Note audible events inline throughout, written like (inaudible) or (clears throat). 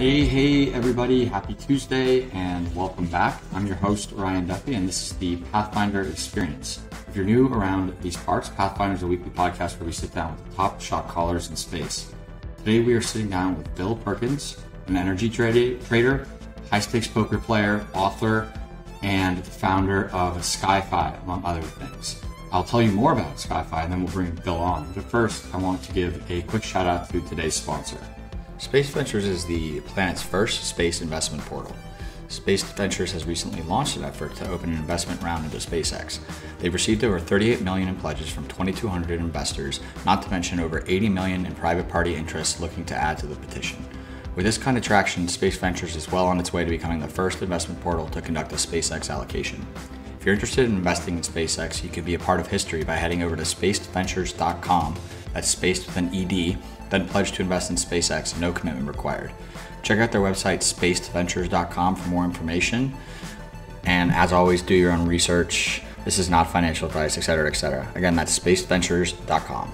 Hey, hey, everybody. Happy Tuesday and welcome back. I'm your host, Ryan Duffy, and this is the Pathfinder Experience. If you're new around these parts, Pathfinder is a weekly podcast where we sit down with the top shot callers in space. Today, we are sitting down with Bill Perkins, an energy trader, high stakes poker player, author, and the founder of SkyFi, among other things. I'll tell you more about SkyFi and then we'll bring Bill on. But first, I want to give a quick shout out to today's sponsor. Space Ventures is the planet's first space investment portal. Space Ventures has recently launched an effort to open an investment round into SpaceX. They've received over 38 million in pledges from 2,200 investors, not to mention over 80 million in private party interests looking to add to the petition. With this kind of traction, Space Ventures is well on its way to becoming the first investment portal to conduct a SpaceX allocation. If you're interested in investing in SpaceX, you could be a part of history by heading over to spacedventures.com. That's spaced with an ED then pledge to invest in SpaceX, no commitment required. Check out their website, spacedventures.com, for more information. And as always, do your own research. This is not financial advice, etc., etc. Again, that's spacedventures.com.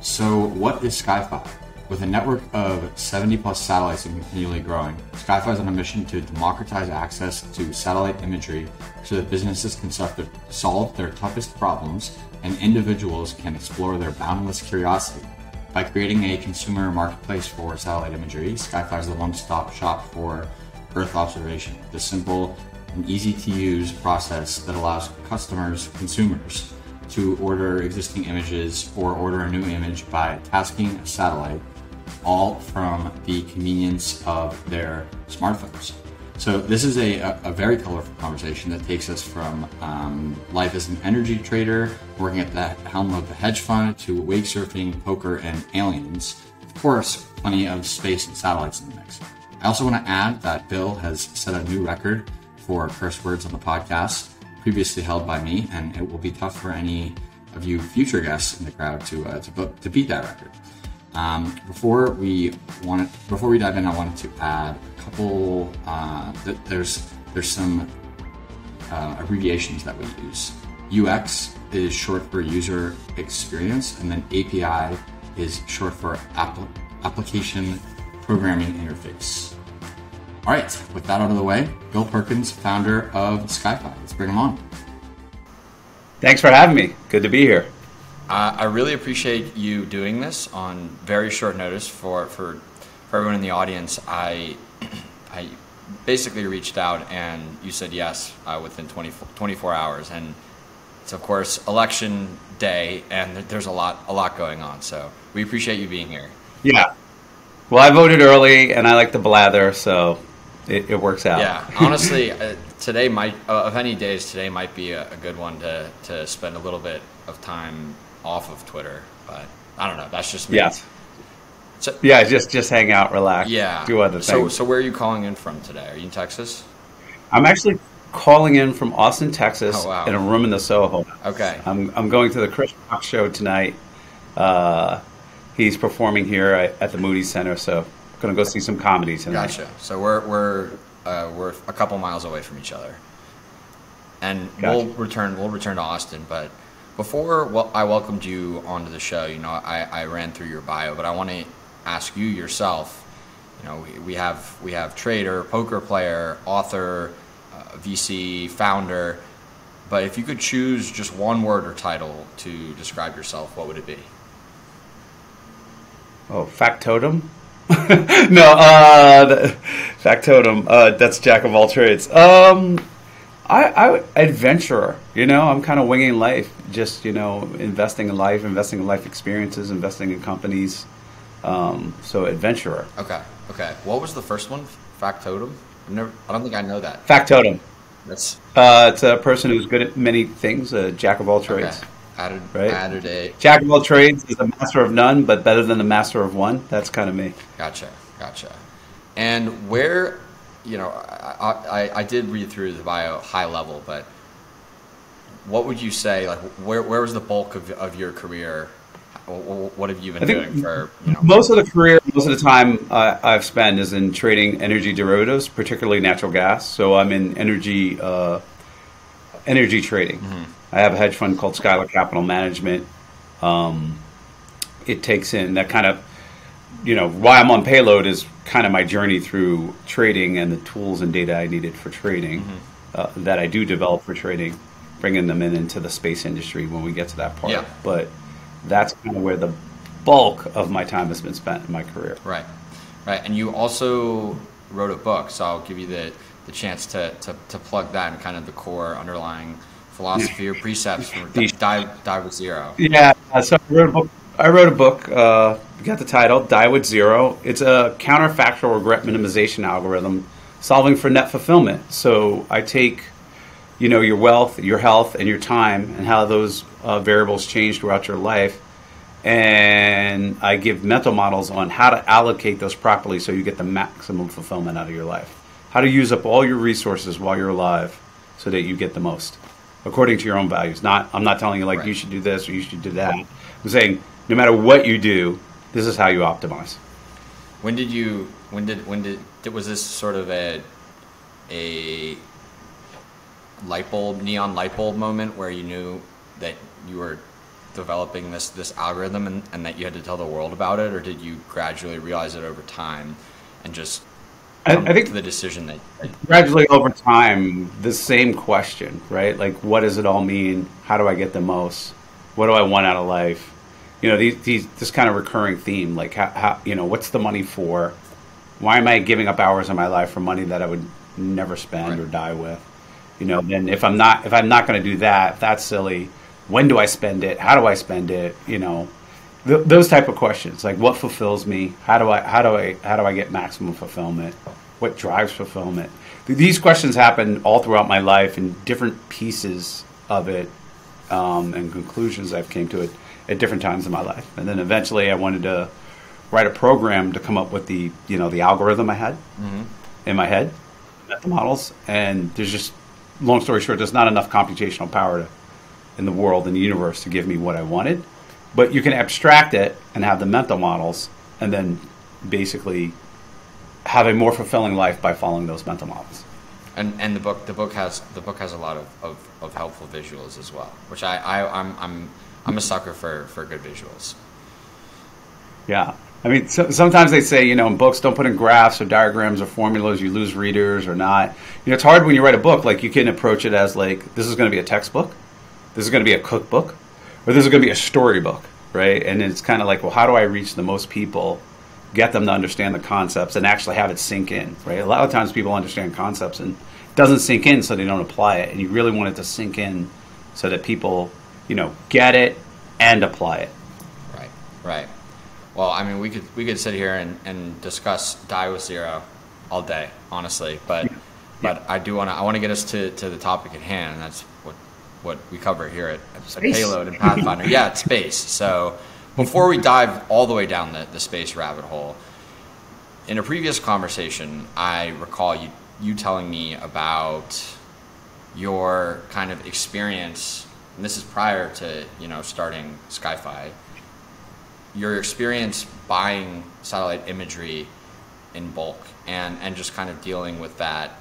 So, what is SkyFi? With a network of 70 plus satellites and continually growing, SkyFi is on a mission to democratize access to satellite imagery so that businesses can solve their toughest problems and individuals can explore their boundless curiosity. By creating a consumer marketplace for satellite imagery, SkyFi is the one-stop shop for Earth observation. The simple and easy to use process that allows customers, consumers, to order existing images or order a new image by tasking a satellite, all from the convenience of their smartphones. So this is a, a, very colorful conversation that takes us from um, life as an energy trader, working at the helm of the hedge fund, to wake surfing, poker, and aliens. Of course, plenty of space and satellites in the mix. I also want to add that Bill has set a new record for curse words on the podcast, previously held by me, and it will be tough for any of you future guests in the crowd to uh, to, to beat that record. Um, before we want before we dive in, I wanted to add a couple. Uh, th- there's there's some uh, abbreviations that we use. UX is short for user experience, and then API is short for app- application programming interface. All right, with that out of the way, Bill Perkins, founder of SkyFi. Let's bring him on. Thanks for having me. Good to be here. Uh, I really appreciate you doing this on very short notice for, for, for everyone in the audience. I, (clears throat) I basically reached out and you said yes uh, within 24, 24 hours. And it's, of course, election day and there's a lot, a lot going on. So we appreciate you being here. Yeah. Well, I voted early and I like to blather, so it, it works out. Yeah, honestly, (laughs) uh, today might, uh, of any days, today might be a, a, good one to, to spend a little bit of time off of Twitter, but I don't know. That's just me. Yeah. So, yeah, just just hang out, relax. Yeah. Do other things. So, so where are you calling in from today? Are you in Texas? I'm actually calling in from Austin, Texas, oh, wow. in a room in the Soho. Okay. I'm I'm going to the Chris Rock show tonight. Uh, he's performing here at, at the Moody Center, so I'm gonna go see some comedy tonight. Gotcha. So we're we're uh, we're a couple miles away from each other, and gotcha. we'll return we'll return to Austin, but before I welcomed you onto the show, you know, I, I ran through your bio, but I want to ask you yourself. You know, we, we have we have trader, poker player, author, uh, VC, founder. But if you could choose just one word or title to describe yourself, what would it be? Oh, factotum. (laughs) no, uh, factotum. Uh, that's jack of all trades. Um, I, I adventurer. You know, I'm kind of winging life. Just you know, investing in life, investing in life experiences, investing in companies. Um, so adventurer. Okay. Okay. What was the first one? Factotum. I've never. I don't think I know that. Factotum. That's. Uh, it's a person who's good at many things. A jack of all trades. Okay. Added. Right. Added a. Jack of all trades is a master of none, but better than the master of one. That's kind of me. Gotcha. Gotcha. And where you know, I, I, I, did read through the bio high level, but what would you say, like, where, where was the bulk of, of your career? What have you been doing for, you know? Most of the career, most of the time uh, I've spent is in trading energy derivatives, particularly natural gas. So I'm in energy, uh, energy trading. Mm-hmm. I have a hedge fund called Skylar Capital Management. Um, it takes in that kind of you know, why I'm on payload is kind of my journey through trading and the tools and data I needed for trading Mm-hmm. uh, that I do develop for trading, bringing them in into the space industry when we get to that part. Yeah. But that's kind of where the bulk of my time has been spent in my career. Right, right. And you also wrote a book, so I'll give you the, the chance to, to, to plug that and kind of the core underlying philosophy or precepts for The- Die, Die with Zero. Yeah, so I wrote a book. I wrote a book. Uh, got the title "Die with Zero. It's a counterfactual regret minimization algorithm solving for net fulfillment. So I take, you know, your wealth, your health, and your time, and how those uh, variables change throughout your life, and I give mental models on how to allocate those properly so you get the maximum fulfillment out of your life. How to use up all your resources while you're alive, so that you get the most according to your own values. Not I'm not telling you like Right. you should do this or you should do that. I'm saying no matter what you do, this is how you optimize. When did you? When did? When did? Was this sort of a a light bulb, neon light bulb moment where you knew that you were developing this this algorithm and, and that you had to tell the world about it, or did you gradually realize it over time and just I, I think the decision that, that gradually over time, the same question, right? Like, what does it all mean? How do I get the most? What do I want out of life? You know, these, these this kind of recurring theme, like how, how you know, what's the money for? Why am I giving up hours of my life for money that I would never spend Right. or die with? You know, then if I'm not if I'm not going to do that, if that's silly. When do I spend it? How do I spend it? You know, th- those type of questions, like what fulfills me? How do I how do I how do I get maximum fulfillment? What drives fulfillment? These questions happen all throughout my life in different pieces of it um, and conclusions I've came to it at different times in my life. And then eventually, I wanted to write a program to come up with the you know the algorithm I had in my head, the models. And there's just long story short, there's not enough computational power to, in the world in the universe to give me what I wanted. But you can abstract it and have the mental models, and then basically have a more fulfilling life by following those mental models. And and the book the book has the book has a lot of, of, of helpful visuals as well, which I, I I'm I'm I'm a sucker for for good visuals. Yeah. I mean, so, sometimes they say, you know, in books, don't put in graphs or diagrams or formulas, you lose readers or not. You know, it's hard when you write a book. Like, you can approach it as, like, this is going to be a textbook, this is going to be a cookbook, or this is going to be a storybook, right? And it's kind of like, well, how do I reach the most people, get them to understand the concepts, and actually have it sink in, right? A lot of times people understand concepts and it doesn't sink in, so they don't apply it. And you really want it to sink in so that people, you know, get it and apply it. Right, right. Well, I mean, we could we could sit here and, and discuss Die with Zero all day, honestly. But but I do want to I want to get us to, to the topic at hand, and that's what what we cover here at, at Space. Payload and Pathfinder. yeah, it's space. So before we dive all the way down the, the space rabbit hole, in a previous conversation, I recall you you telling me about your kind of experience, and this is prior to you know starting Skyfi. Your experience buying satellite imagery in bulk and and just kind of dealing with that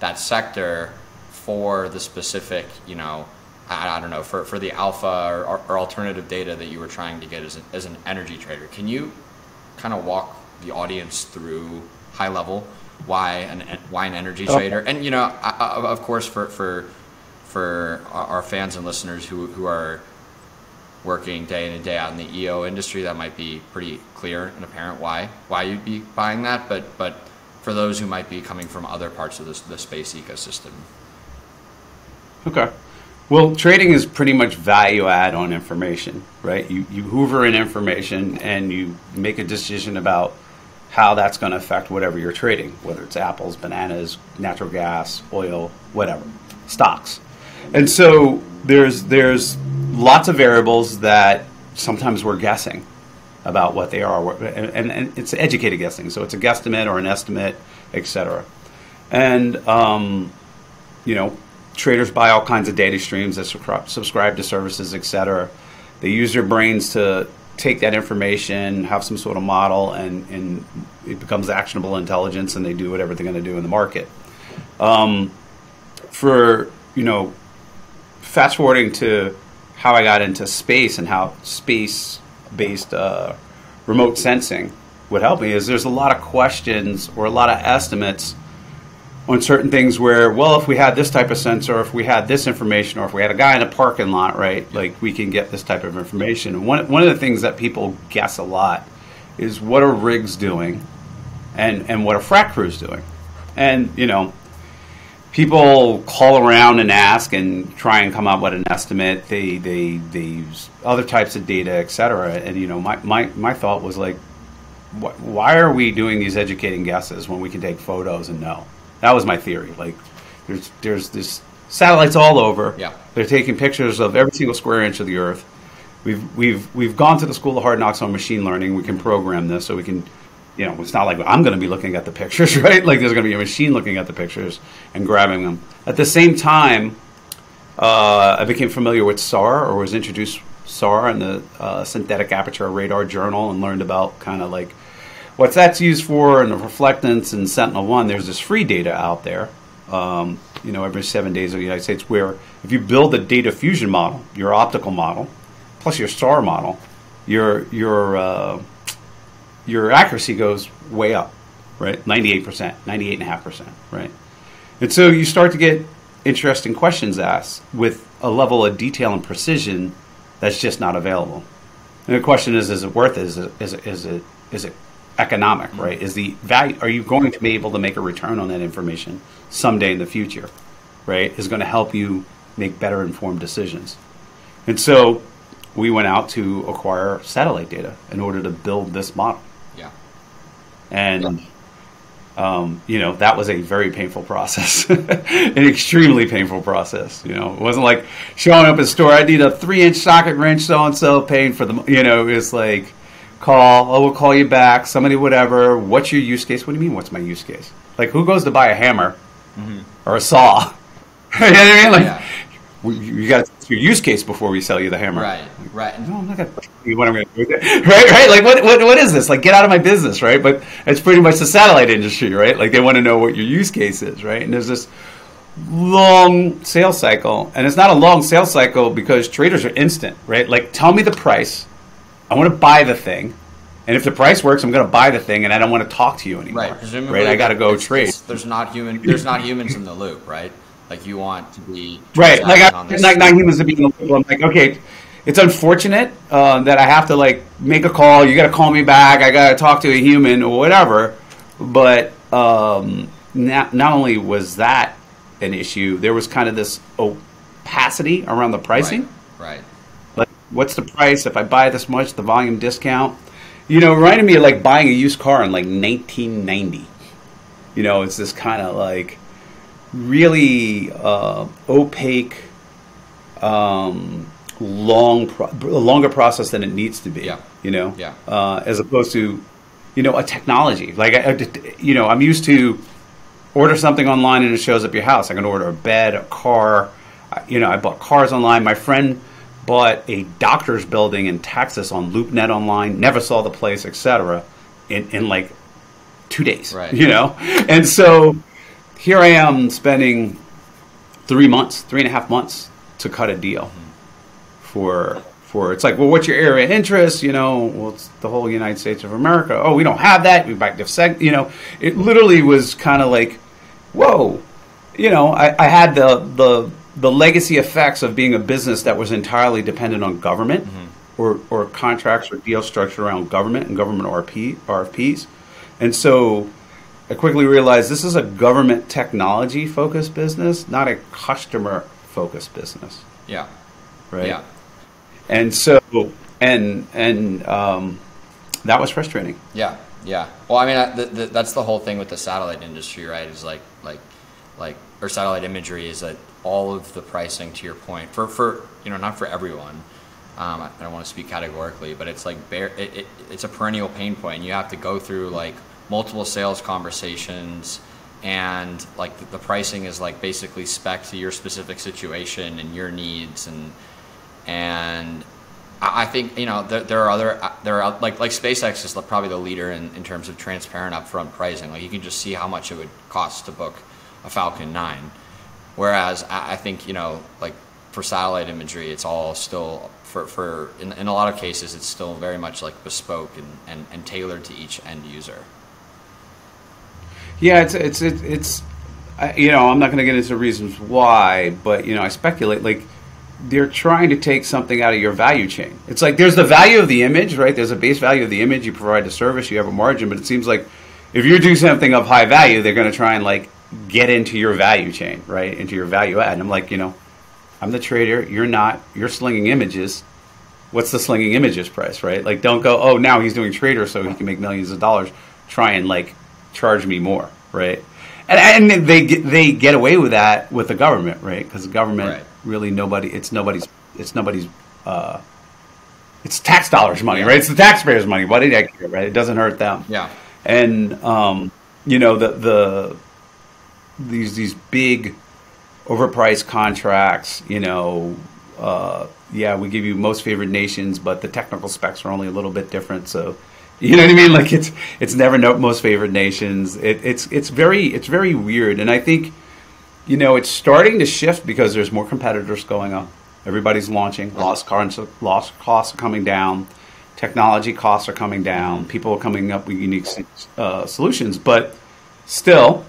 that sector for the specific you know I, I don't know for, for the alpha or, or alternative data that you were trying to get as, a, as an energy trader. Can you kind of walk the audience through high level why an why an energy Okay. trader and you know I, I, of course for for for our our fans and listeners who who are working day in and day out in the EO industry that might be pretty clear and apparent why why you'd be buying that but but for those who might be coming from other parts of this, the space ecosystem Okay. Well, trading is pretty much value add on information, right? You, you hoover in information and you make a decision about how that's going to affect whatever you're trading, whether it's apples, bananas, natural gas, oil, whatever, stocks. And so there's there's lots of variables that sometimes we're guessing about what they are, and, and, and it's educated guessing. So it's a guesstimate or an estimate, etc. And um, you know, traders buy all kinds of data streams that subscri- subscribe to services, et cetera. They use their brains to take that information, have some sort of model, and, and it becomes actionable intelligence, and they do whatever they're going to do in the market. Um, for you know, fast forwarding to how I got into space and how space-based uh, remote sensing would help me is there's a lot of questions or a lot of estimates on certain things where, well, if we had this type of sensor, if we had this information, or if we had a guy in a parking lot, right, like we can get this type of information. And one, one of the things that people guess a lot is what are rigs doing and, and what are frac crews doing. And, you know, people call around and ask and try and come up with an estimate. They, they, they use other types of data, et cetera. And, you know, my, my, my thought was like, wh- why are we doing these educating guesses when we can take photos and know? That was my theory. Like, there's there's this satellites all over. Yeah. They're taking pictures of every single square inch of the Earth. We've we've we've gone to the school of hard knocks on machine learning. We can program this so we can, you know, it's not like I'm going to be looking at the pictures, (laughs) right? Like there's going to be a machine looking at the pictures and grabbing them. At the same time, uh, I became familiar with SAR or was introduced SAR in the uh, Synthetic Aperture Radar Journal and learned about kind of like what that's used for and the reflectance and Sentinel-1, there's this free data out there, um, you know, every seven days in the United States, where if you build a data fusion model, your optical model, plus your SAR model, your your uh, your accuracy goes way up, right? 98%, 98.5%, right? And so you start to get interesting questions asked with a level of detail and precision that's just not available. And the question is, is it worth it? Is it, is it, is it, is it economic, right? Is the value, are you going to be able to make a return on that information someday in the future, right? Is going to help you make better informed decisions. And so we went out to acquire satellite data in order to build this model. Yeah. And, um, you know, that was a very painful process, (laughs) an extremely painful process. You know, it wasn't like showing up at a store, I need a three inch socket wrench, so and so, paying for the, you know, it's like, call, oh, we'll call you back, somebody, whatever. What's your use case? What do you mean, what's my use case? Like, who goes to buy a hammer mm-hmm. or a saw? (laughs) you know what I mean? Like, Yeah. we- you got to your use case before we sell you the hammer. Right. Right. No, I'm not gonna tell you what I'm gonna do with it. (laughs) Right, right. Like, what, what, what is this? Like, get out of my business, right? But it's pretty much the satellite industry, right? Like, they want to know what your use case is, right? And there's this long sales cycle, and it's not a long sales cycle because traders are instant, right? Like, tell me the price. I want to buy the thing, and if the price works, I'm going to buy the thing, and I don't want to talk to you anymore. Right. Presumably, right? I got to go it's- trade. it's- There's not human. There's not humans in the loop, right? Like you want to be Right, like I, like not humans to be in the loop. I'm like, okay, it's unfortunate uh, that I have to like make a call. You got to call me back. I got to talk to a human or whatever. But um, not not only was that an issue, there was kind of this opacity around the pricing. Right. Right. What's the price if I buy this much? The volume discount. You know, it reminded me of like buying a used car in like 1990. You know, it's this kind of like really uh, opaque, um, long, pro- longer process than it needs to be. Yeah. You know, Yeah. uh, as opposed to, you know, a technology. Like, I, I- you know, I'm used to order something online and it shows up your house. I can order a bed, a car. You know, I bought cars online. My friend bought a doctor's building in Texas on LoopNet online. Never saw the place, etc. In in like two days. Right. You know, and so here I am spending three months, three and a half months to cut a deal for for it's like well what's your area of interest you know well it's the whole united states of america oh we don't have that we might have seg you know it literally was kind of like whoa you know I, I had the the the legacy effects of being a business that was entirely dependent on government or, or contracts or deal structured around government and government RP, RFPs and so I quickly realized this is a government technology focused business, not a customer focused business, Yeah. right? Yeah. And so, and and um, that was frustrating. Yeah, yeah. Well, I mean, I, the, the, that's the whole thing with the satellite industry, right? Is like, like, like, or satellite imagery is that all of the pricing, to your point, for for you know, not for everyone. Um, I don't want to speak categorically, but it's like bare, it, it, it's a perennial pain point. You have to go through like multiple sales conversations, and like the, the pricing is like basically spec to your specific situation and your needs and and I I think you know there, there are other uh, there are like like SpaceX is probably the leader in, in terms of transparent upfront pricing. Like you can just see how much it would cost to book a Falcon 9, whereas I, think you know like for satellite imagery, it's all still for, for in, in a lot of cases, it's still very much like bespoke and, and, and tailored to each end user. Yeah, it's it's it's, it's you know I'm not going to get into reasons why, but you know I speculate like they're trying to take something out of your value chain. It's like there's the value of the image, right? There's a base value of the image. You provide a service, you have a margin, but it seems like if you're doing something of high value, they're going to try and like get into your value chain, right? Into your value add. And I'm like, you know, I'm the trader. You're not. You're slinging images. What's the slinging images price, right? Like, don't go. Oh, now he's doing trader, so he can make millions of dollars. Try and like charge me more, right? And, and they get, they get away with that with the government, right? Because the government Right. really nobody. It's nobody's. It's nobody's. Uh, it's tax dollars money, Yeah. right? It's the taxpayers' money. Why did I care, right? It doesn't hurt them. Yeah. And um, you know the the these these big overpriced contracts. You know, uh, yeah, we give you most favored nations, but the technical specs are only a little bit different. So, you know what I mean? Like it's it's never no, most favored nations. It, it's it's very it's very weird, and I think you know it's starting to shift because there's more competitors going on. Everybody's launching. Lost costs loss costs are coming down. Technology costs are coming down. People are coming up with unique uh, solutions, but still,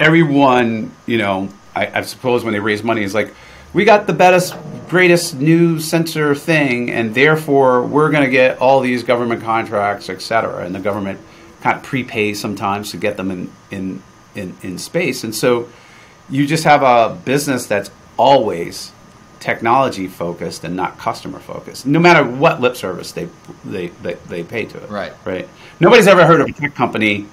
everyone, you know, I, I suppose when they raise money is like, we got the best, greatest new sensor thing, and therefore we're going to get all these government contracts, et cetera. And the government kind of prepays sometimes to get them in, in, in, in space. And so you just have a business that's always technology focused and not customer focused, no matter what lip service they, they, they, they pay to it. Right. Right. Nobody's ever heard of a tech company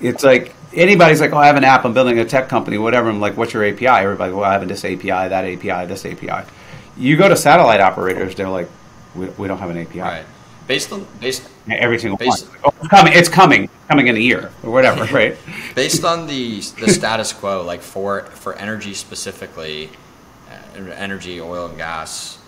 it's like anybody's like, oh, I have an app, I'm building a tech company, whatever. I'm like, what's your API? Everybody, well, I have this API, that API, this API. You go to satellite operators, they're like, we, we don't have an API. Right. Based on based Every single one. Oh, it's coming. It's coming. Coming in a year or whatever, (laughs) right? based on the the status quo, like for for energy specifically, uh, energy, oil and gas.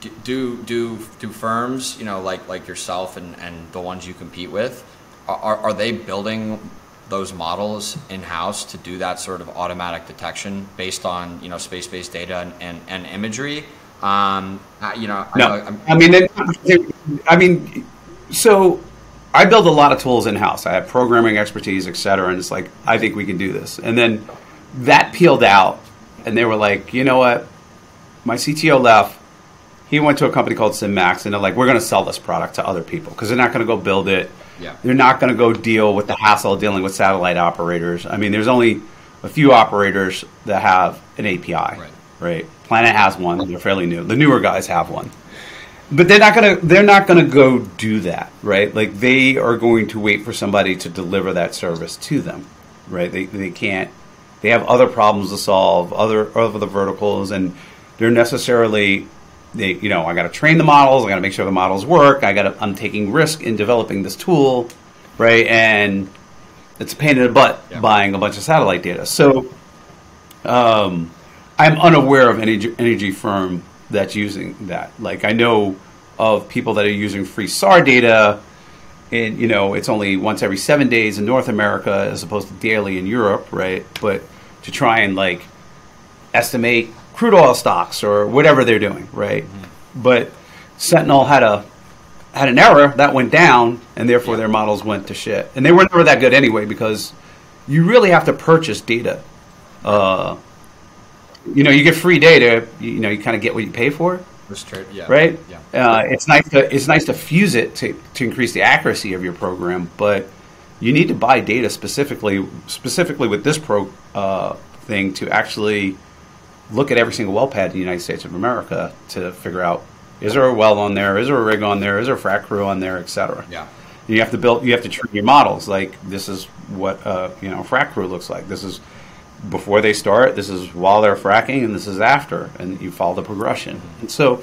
Do do do firms, you know, like like yourself and, and the ones you compete with, are, are they building those models in house to do that sort of automatic detection based on you know space based data and, and, and imagery? Um, you know, I No, I'm- I mean, it- I mean, so I build a lot of tools in house. I have programming expertise, et cetera, and it's like I think we can do this. And then that peeled out, and they were like, you know what? My CTO left. He went to a company called SynMax, and they're like, we're going to sell this product to other people because they're not going to go build it. Yeah. They're not going to go deal with the hassle of dealing with satellite operators. I mean, there's only a few operators that have an API. Right. Right. Planet has one. They're fairly new. The newer guys have one. But they're not gonna they're not gonna go do that, right? Like they are going to wait for somebody to deliver that service to them, right? They they can't they have other problems to solve, other other verticals, and they're necessarily they you know I got to train the models, I got to make sure the models work, I got to I'm taking risk in developing this tool, right? And it's a pain in the butt Yeah. buying a bunch of satellite data. So um, I'm unaware of any energy, energy firm that's using that. Like I know of people that are using free SAR data, and you know it's only once every seven days in North America as opposed to daily in Europe, right? But to try and like estimate crude oil stocks or whatever they're doing, right? But Sentinel had a had an error that went down, and therefore their models went to shit. And they were never that good anyway because you really have to purchase data. Uh, you know, you get free data. You, you know, you kind of get what you pay for, yeah, right? Yeah. Uh, it's nice to it's nice to fuse it to to increase the accuracy of your program, but you need to buy data specifically specifically with this pro uh, thing to actually look at every single well pad in the United States of America to figure out is there a well on there, is there a rig on there, is there a frac crew on there, et cetera. Yeah. You have to build. You have to train your models. Like this is what uh, you know, frac crew looks like. This is before they start. This is while they're fracking, and this is after. And you follow the progression. And so,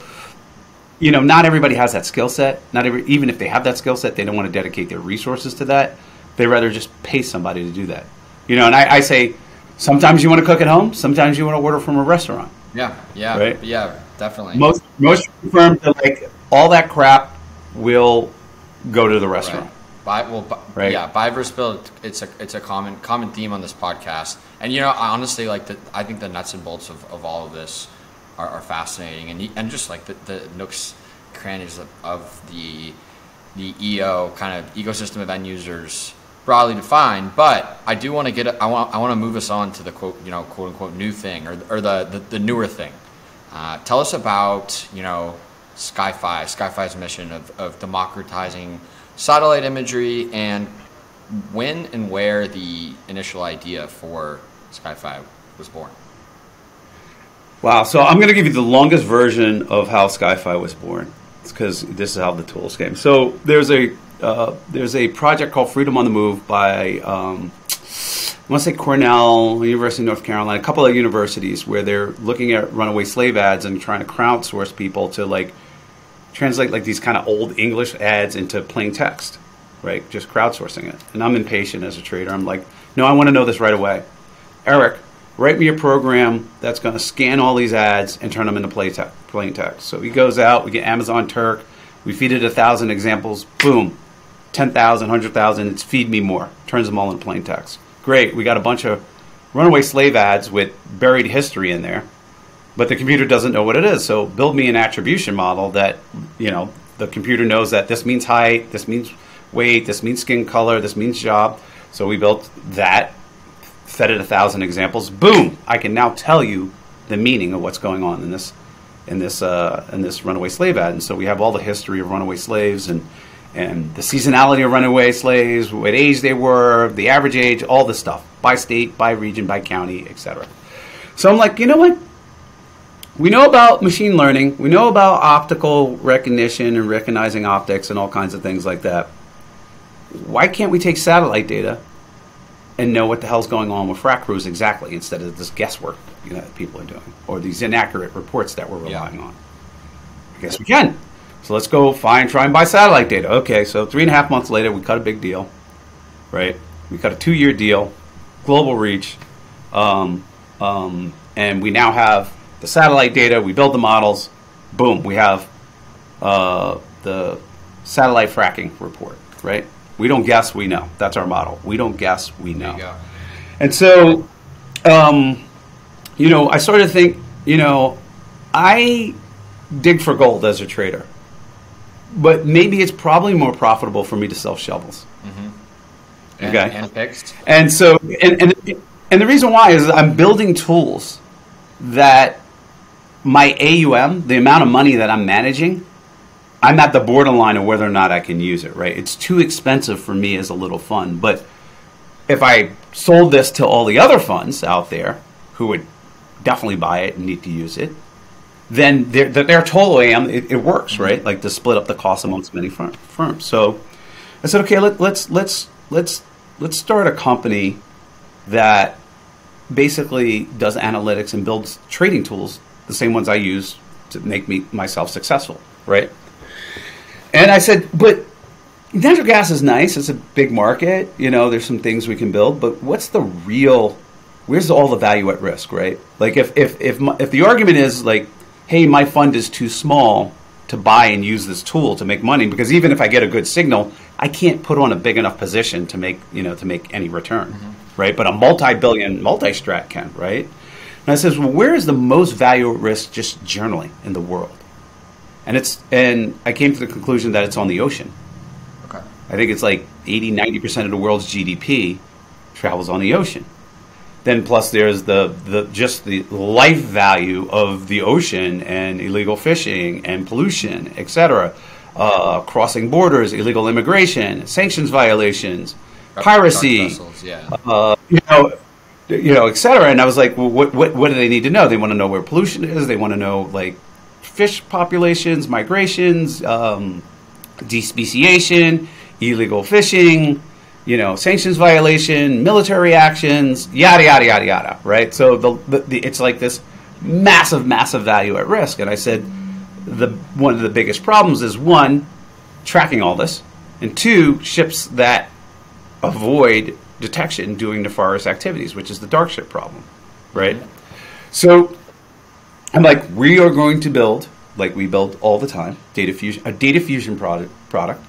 you know, not everybody has that skill set. Not every, even if they have that skill set, they don't want to dedicate their resources to that. They rather just pay somebody to do that. You know, and I, I say sometimes you want to cook at home. Sometimes you want to order from a restaurant. Yeah, yeah, Right? yeah, definitely. Most most firms are like all that crap will go to the restaurant. Buy well, bu- Right. yeah, buy versus build. It's a it's a common common theme on this podcast, and you know, I honestly, like the I think the nuts and bolts of, of all of this are, are fascinating, and and just like the, the nooks, crannies of, of the the EO kind of ecosystem of end users broadly defined. But I do want to get I want I want to move us on to the quote you know quote unquote new thing or or the the, the newer thing. Uh, tell us about you know Sky-Fi, Sky-Fi's mission of, of democratizing satellite imagery and when and where the initial idea for Sky-Fi was born. Wow. So I'm going to give you the longest version of how Sky-Fi was born. Because this is how the tools came. So there's a uh, there's a project called Freedom on the Move by um, I want to say Cornell, University of North Carolina, a couple of universities where they're looking at runaway slave ads and trying to crowdsource people to like translate like these kind of old English ads into plain text, right? Just crowdsourcing it. And I'm impatient as a trader. I'm like, no, I want to know this right away. Eric, write me a program that's going to scan all these ads and turn them into plain, te- plain text. So he goes out, we get Amazon Turk, we feed it a thousand examples, boom, 10,000, 100,000, it's feed me more, turns them all into plain text. Great, we got a bunch of runaway slave ads with buried history in there, but the computer doesn't know what it is. So build me an attribution model that, you know, the computer knows that this means height, this means weight, this means skin color, this means job. So we built that, fed it a thousand examples. Boom! I can now tell you the meaning of what's going on in this in this uh, in this runaway slave ad. And so we have all the history of runaway slaves and and the seasonality of runaway slaves, what age they were, the average age, all this stuff by state, by region, by county, etc. So I'm like, you know what? We know about machine learning. We know about optical recognition and recognizing optics and all kinds of things like that. Why can't we take satellite data and know what the hell's going on with frac crews exactly instead of this guesswork you know, that people are doing or these inaccurate reports that we're relying on? I guess we can. So let's go find, try and buy satellite data. Okay, so three and a half months later, we cut a big deal, right? We cut a two-year deal, global reach, um, um, and we now have the satellite data. We build the models. Boom, we have uh, the satellite fracking report, right? We don't guess, we know. That's our model. We don't guess, we know. There you go. And so, um, you know, I sort of think, you know, I dig for gold as a trader, but maybe it's probably more profitable for me to sell shovels. Mm-hmm. And, Okay. and picks. And so, and, and, and the reason why is I'm building tools that my AUM, the amount of money that I'm managing, I'm at the borderline of whether or not I can use it, right? It's too expensive for me as a little fund. But if I sold this to all the other funds out there who would definitely buy it and need to use it, then their, their total AM, it, it works, right? Mm-hmm. Like to split up the cost amongst many fir- firms. So I said, okay, let, let's let's let's let's start a company that basically does analytics and builds trading tools, the same ones I use to make me myself successful, right? And I said, but natural gas is nice. It's a big market. You know, there's some things we can build, but what's the real? Where's all the value at risk, right? Like if if if my, if the argument is like, hey, my fund is too small to buy and use this tool to make money because even if I get a good signal, I can't put on a big enough position to make you know to make any return, mm-hmm. right? But a multi-billion multi-strat can, right? And I says, well, where is the most value at risk just generally in the world? And it's and I came to the conclusion that it's on the ocean. Okay. I think it's like 80, 90% of the world's GDP travels on the ocean. Then plus there's the, the just the life value of the ocean and illegal fishing and pollution, etc. Uh, crossing borders, illegal immigration, sanctions violations, piracy, vessels, yeah. uh, you know, you know, et cetera. And I was like, well, what, what, what do they need to know? They want to know where pollution is. They want to know like fish populations, migrations, um, despeciation, illegal fishing, you know, sanctions violation, military actions, yada yada yada yada. Right. So the, the, the it's like this massive, massive value at risk. And I said, the one of the biggest problems is one, tracking all this, and two, ships that avoid detection doing nefarious activities, which is the dark ship problem, right? So I'm like, we are going to build, like we build all the time, data fusion, a data fusion product, product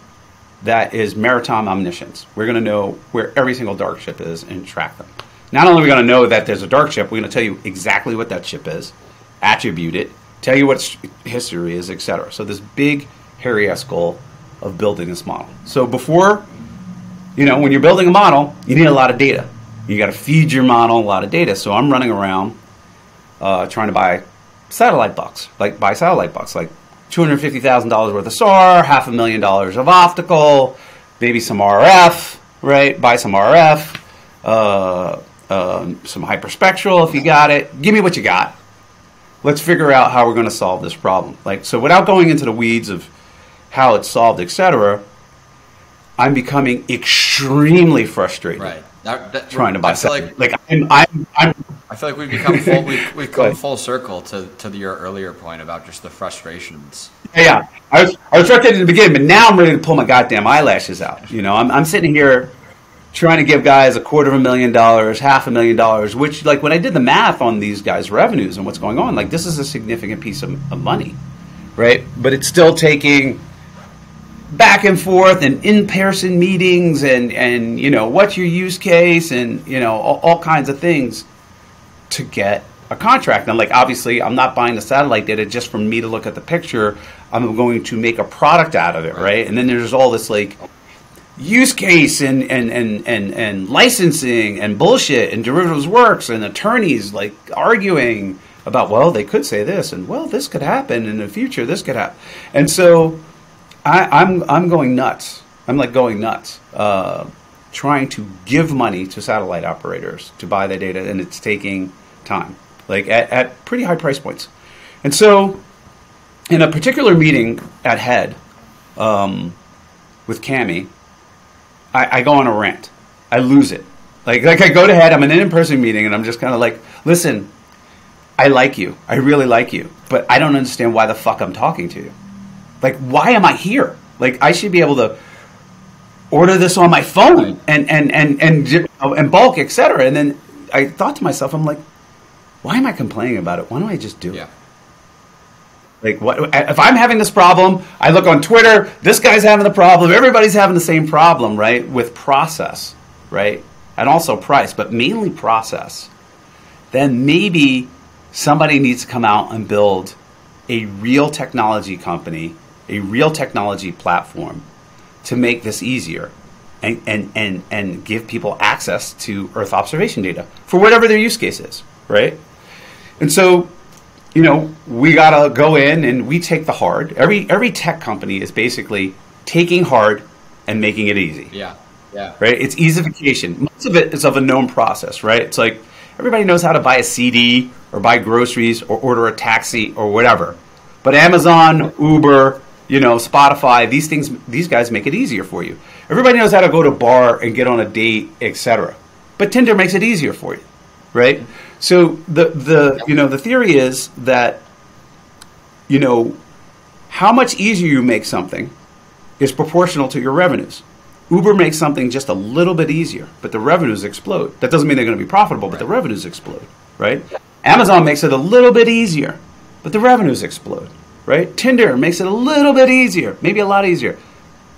that is maritime omniscience. We're going to know where every single dark ship is and track them. Not only are we going to know that there's a dark ship, we're going to tell you exactly what that ship is, attribute it, tell you what history is, etc. So this big, hairy ass goal of building this model. So before, you know, when you're building a model, you need a lot of data. You got to feed your model a lot of data. So I'm running around uh, trying to buy satellite bucks, like buy satellite bucks, like $250,000 worth of SAR, half a million dollars of optical, maybe some RF, right? Buy some RF, uh, uh, some hyperspectral if you got it. Give me what you got. Let's figure out how we're going to solve this problem. Like so, without going into the weeds of how it's solved, etc. I'm becoming extremely frustrated. Right. That, that, trying to buy I feel like Like, I'm, I'm, I'm I feel like we've become full, we've, (laughs) we've come full circle to, to your earlier point about just the frustrations. Yeah, yeah. I was I was frustrated in the beginning, but now I'm ready to pull my goddamn eyelashes out. You know, I'm I'm sitting here trying to give guys a quarter of a million dollars, half a million dollars, which like when I did the math on these guys' revenues and what's going on, like this is a significant piece of, of money, right? But it's still taking back and forth and in-person meetings and and you know what's your use case and you know all, all kinds of things to get a contract. And like obviously, I'm not buying the satellite data just for me to look at the picture. I'm going to make a product out of it, right? And then there's all this like use case and and and and, and licensing and bullshit and derivatives works and attorneys like arguing about well they could say this and well this could happen in the future this could happen and so I, I'm I'm going nuts I'm like going nuts uh, trying to give money to satellite operators to buy the data and it's taking time like at, at pretty high price points and so in a particular meeting at head um, with Cami I, I go on a rant. I lose it. Like like I go to head. I'm in an in-person meeting, and I'm just kind of like, listen, I like you. I really like you, but I don't understand why the fuck I'm talking to you. Like, why am I here? Like, I should be able to order this on my phone and and and and and bulk, etc. And then I thought to myself, I'm like, why am I complaining about it? Why don't I just do it? Like, what if I'm having this problem? I look on Twitter. This guy's having the problem. Everybody's having the same problem, right? With process, right, and also price, but mainly process. Then maybe somebody needs to come out and build a real technology company, a real technology platform, to make this easier, and and and and give people access to Earth observation data for whatever their use case is, right? And so you know, we gotta go in and we take the hard. Every every tech company is basically taking hard and making it easy, Yeah. Yeah. right? It's easification. Most of it is of a known process, right? It's like everybody knows how to buy a CD or buy groceries or order a taxi or whatever. But Amazon, Uber, you know, Spotify, these things, these guys make it easier for you. Everybody knows how to go to a bar and get on a date, etc. But Tinder makes it easier for you, right? So the the you know the theory is that you know how much easier you make something is proportional to your revenues. Uber makes something just a little bit easier, but the revenues explode. That doesn't mean they're going to be profitable, but the revenues explode, right? Amazon makes it a little bit easier, but the revenues explode, right? Tinder makes it a little bit easier, maybe a lot easier.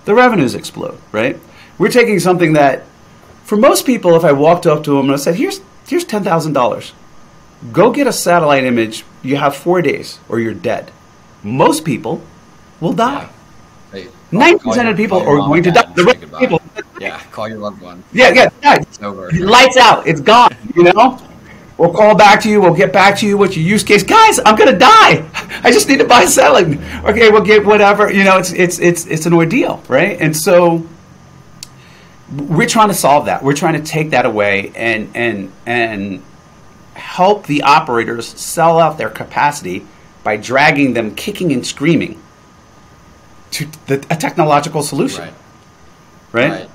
The revenues explode, right? We're taking something that, for most people, if I walked up to them and I said, "Here's here's ten thousand dollars, go get a satellite image. You have four days, or you're dead." Most people will die. Hey, call percent of people are going to die. The rest of people, Yeah, call your loved one. yeah, yeah, yeah. It's over. Lights out. It's gone. You know. We'll call back to you. We'll get back to you. What's your use case, guys? I'm gonna die. (laughs) I just need to buy satellite. Okay, we'll get whatever. You know, it's it's it's it's an ordeal, right? And so we're trying to solve that. We're trying to take that away and and and help the operators sell out their capacity by dragging them kicking and screaming to the, a technological solution, Right. right? Right.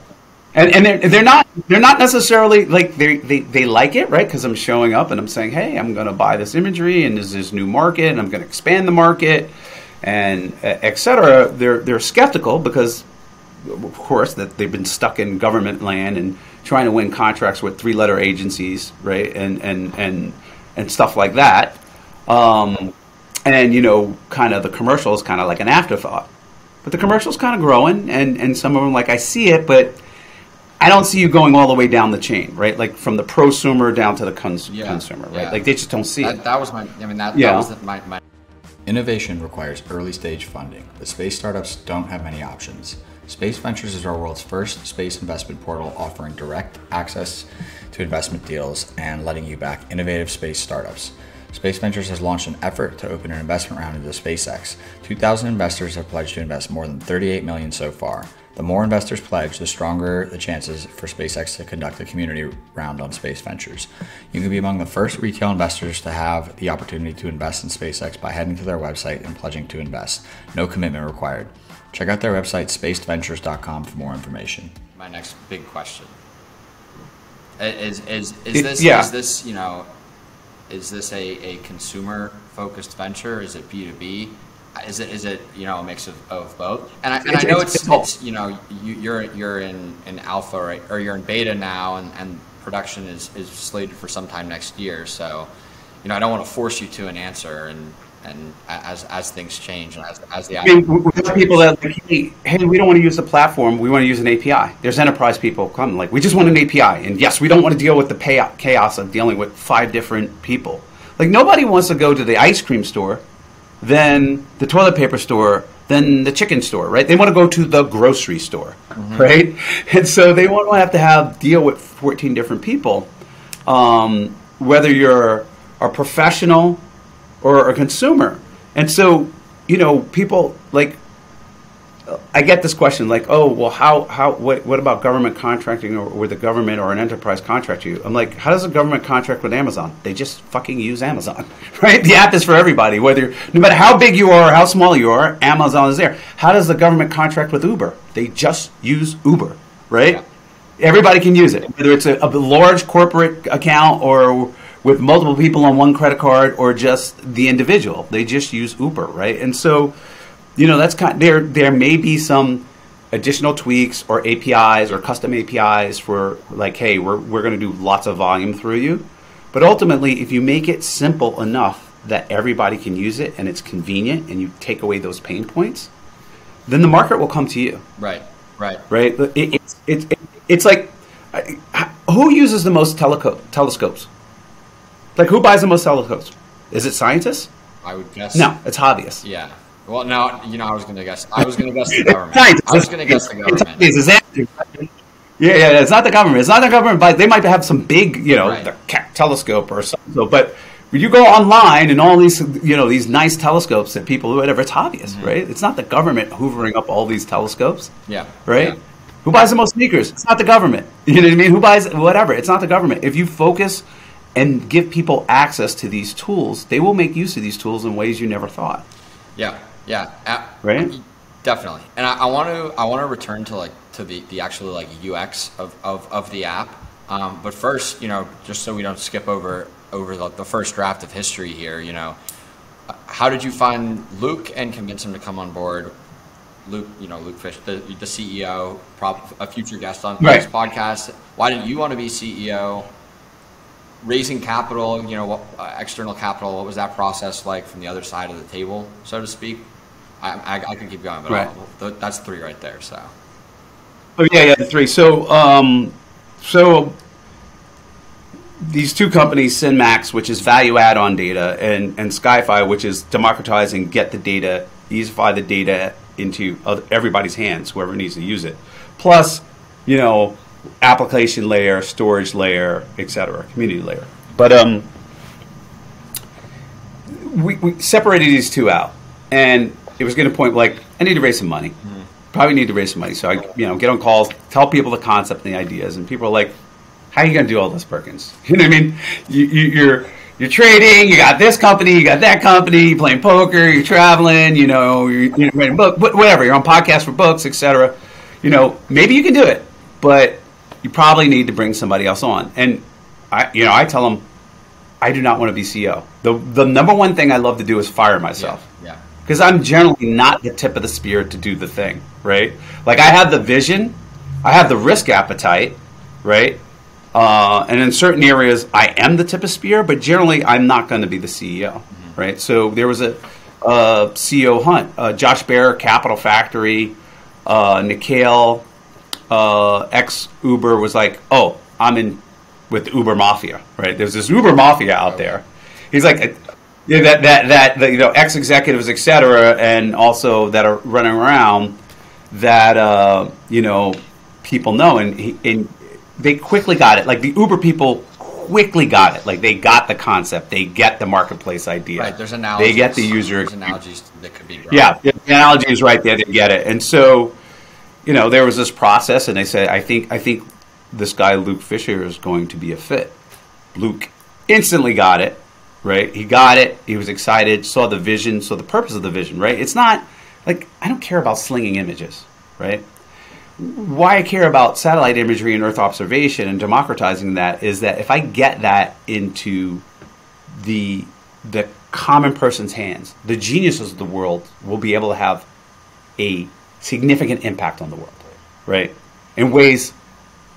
And and they're, they're not they're not necessarily like they they, they like it right because I'm showing up and I'm saying hey I'm going to buy this imagery and this new market and I'm going to expand the market and et cetera. They're they're skeptical because of course that they've been stuck in government land and trying to win contracts with three letter agencies right and and and and stuff like that. Um, and you know kind of the commercial is kind of like an afterthought but the commercial's kind of growing, and and some of them like I see it, but I don't see you going all the way down the chain, right? Like from the prosumer down to the cons- Yeah, consumer, right? yeah. Like they just don't see That, it. that was my. I mean, that, Yeah. that was the, my, my. Innovation requires early stage funding, but space startups don't have many options. Space Ventures is our world's first space investment portal offering direct access to investment deals and letting you back innovative space startups. Space Ventures has launched an effort to open an investment round into SpaceX. 2,000 investors have pledged to invest more than 38 million so far. The more investors pledge, the stronger the chances for SpaceX to conduct a community round on Spaced Ventures. You can be among the first retail investors to have the opportunity to invest in SpaceX by heading to their website and pledging to invest. No commitment required. Check out their website, spacedventures.com, for more information. my next big question. Is is is It- this yeah. is this you know is this a, a consumer focused venture? Is it B two B? Is it is it you know a mix of, of both? And I, and I know it's- it's, it's you know you, you're you're in, in alpha right or you're in beta now and, and production is, is slated for sometime next year. So you know I don't want to force you to an answer and and as as things change and as as the I mean, we we have people that like, hey, hey, we don't want to use the platform. We want to use an API. There's enterprise people come like, we just want an API, and yes, we don't want to deal with the pay- chaos of dealing with five different people. Like nobody wants to go to the ice cream store, then the toilet paper store, then the chicken store, right? They want to go to the grocery store, right? And so they won't have to have deal with 14 different people. Um, whether you're a professional or a consumer. And so, you know, people like I get this question like, "Oh, well how how what what about government contracting or with the government or an enterprise contract you?" I'm like, "How does a government contract with Amazon? They just fucking use Amazon." (laughs) Right? The app is for everybody, whether no matter how big you are or how small you are, Amazon is there. How does the government contract with Uber? They just use Uber, right? Yeah. Everybody can use it, whether it's a, a large corporate account or with multiple people on one credit card or just the individual. They just use Uber, right? And so, you know, that's kind. There, there may be some additional tweaks or APIs or custom APIs for like, hey, we're we're going to do lots of volume through you. But ultimately, if you make it simple enough that everybody can use it and it's convenient, and you take away those pain points, then the market will come to you right right right? It, it's it's it, it's like who uses the most teleco- telescopes? Like who buys the most telescopes? Is it scientists? I would guess No, it's hobbyists. Yeah. Well, no, you know, I was going to guess. I was going to guess the (laughs) government. Scientists. I was going to guess the It's- government. it's exactly- Yeah, yeah, it's not the government. It's not the government, but they might have some big, you know, Right. the telescope or something. So, but when you go online and all these, you know, these nice telescopes that people, whatever, it's hobbyists, Mm-hmm. right? It's not the government hoovering up all these telescopes. Yeah. right? Yeah. Who buys the most sneakers? It's not the government. (laughs) You know what I mean? Who buys whatever? It's not the government. If you focus and give people access to these tools, they will make use of these tools in ways you never thought. Yeah. Yeah. Uh, Right? Definitely. And I, I want to I want to return to like to the the actual like UX of of, of the app. Um, but first, you know, just so we don't skip over over the, the first draft of history here, you know, how did you find Luke and convince him to come on board? Luke, you know, Luke Fish, the, the CEO, prop, a future guest on Right. this podcast. Why did you want to be CEO? Raising capital, you know, what, uh, external capital. What was that process like from the other side of the table, so to speak? I, I, I can keep going, but Right. That's three right there. So Oh yeah, yeah, the three. So, um, so these two companies, SynMax, which is value add on data, and and SkyFi, which is democratize and get the data, easify the data into everybody's hands, whoever needs to use it. Plus, you know, application layer, storage layer, etc., community layer. But um, we, we separated these two out, and it was getting to point like I need to raise some money. Mm-hmm. Probably need to raise some money, so I you know get on calls, tell people the concept and the ideas, and people are like, "How are you going to do all this, Perkins?" (laughs) You know what I mean? You, you, you're you're trading, you got this company, you got that company, you're playing poker, you're traveling, you know, you're, you're writing book, wh- whatever. You're on podcasts for books, etc. You know, maybe you can do it, but you probably need to bring somebody else on. And I, you know, I tell them, I do not want to be CEO. The the number one thing I love to do is fire myself yeah, because I'm generally not the tip of the spear to do the thing, right? Like I have the vision, I have the risk appetite, right? Uh, and in certain areas, I am the tip of spear, but generally, I'm not going to be the CEO, right? So there was a uh, CEO Hunt, uh, Josh Baer, Capital Factory, uh, Nikhil, uh, ex Uber was like, "Oh, I'm in with Uber Mafia." Right? There's this Uber Mafia out there. He's like, yeah, that that that the, you know ex executives, et cetera, and also that are running around that uh, you know people know, and and they quickly got it. Like the Uber people quickly got it. Like they got the concept, they get the marketplace idea. Right. There's analogies. They get the user. There's analogies that could be. Brought. Yeah, the analogy is right there. They get it, and so you know there was this process, and they said, I think I think this guy Luke Fischer is going to be a fit. Luke instantly got it right? He got it. He was excited, saw the vision, saw the purpose of the vision, right? It's not like I don't care about slinging images, right? Why I care about satellite imagery and Earth observation and democratizing that is that if I get that into the the common person's hands, the geniuses of the world will be able to have a significant impact on the world, right? In ways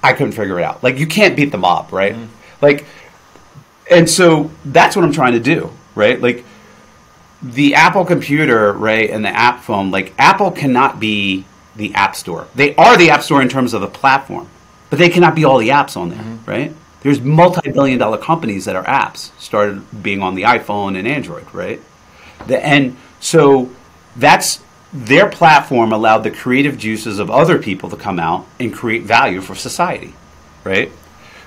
I couldn't figure it out. Like you can't beat the mob, right? Mm-hmm. Like and so that's what I'm trying to do, right? Like the Apple computer, right, and the app phone, like Apple cannot be the app store. They are the app store in terms of the platform, but they cannot be all the apps on there, mm-hmm. right? There's multi-billion dollar companies that are apps started being on the iPhone and Android, right? The, and so that's their platform allowed the creative juices of other people to come out and create value for society, right?